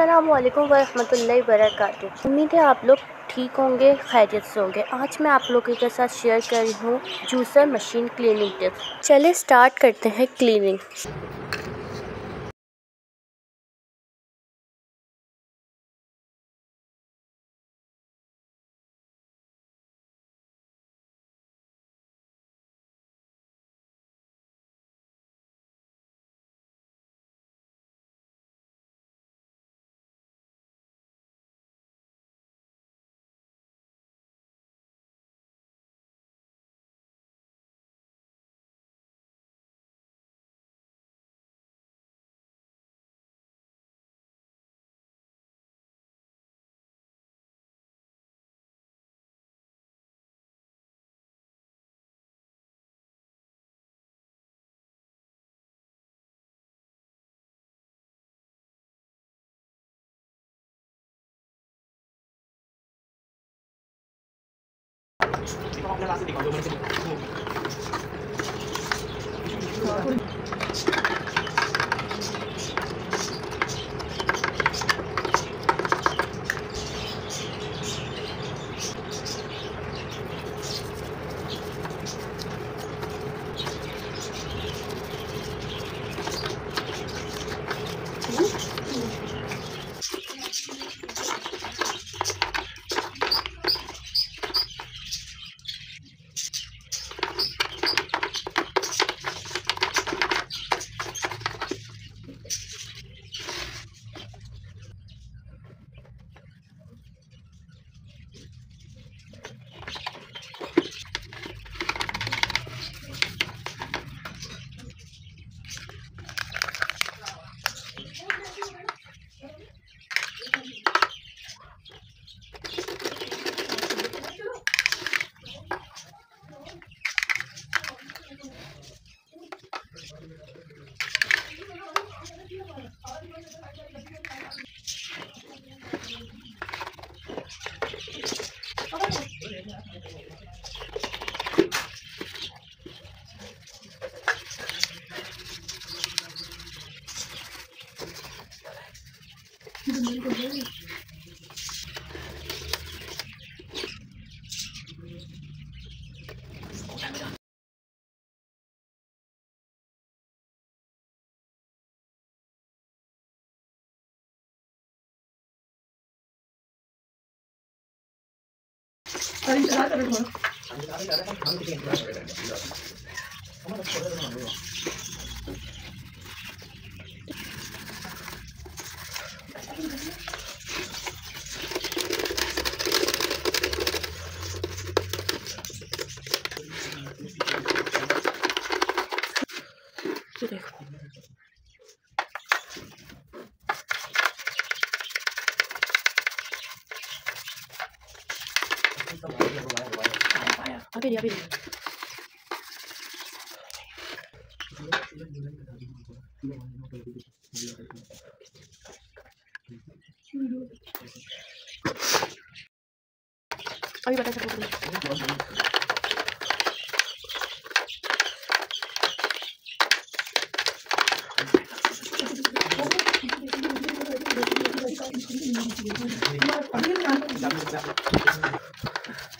अस्सलाम वालेकुम वरहमतुल्लाहि वबरकातुहू उम्मीद है आप लोग ठीक होंगे, खैरियत से होंगे। आज मैं आप लोगों के साथ शेयर कर रही हूँ जूसर मशीन क्लीनिंग टिप्स चले स्टार्ट करते हैं क्लीनिंग Terima kasih. 他这个啥子东西？他这个啥子东西？अभी अभी अभी बता सकते Gracias.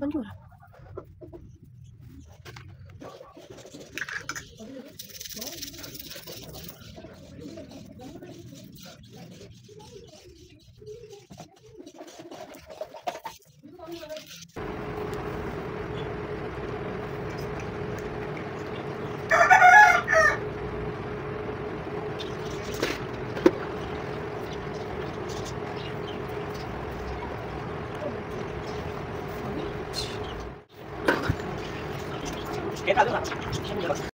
vẫn chủ thật Thank you. よろしく。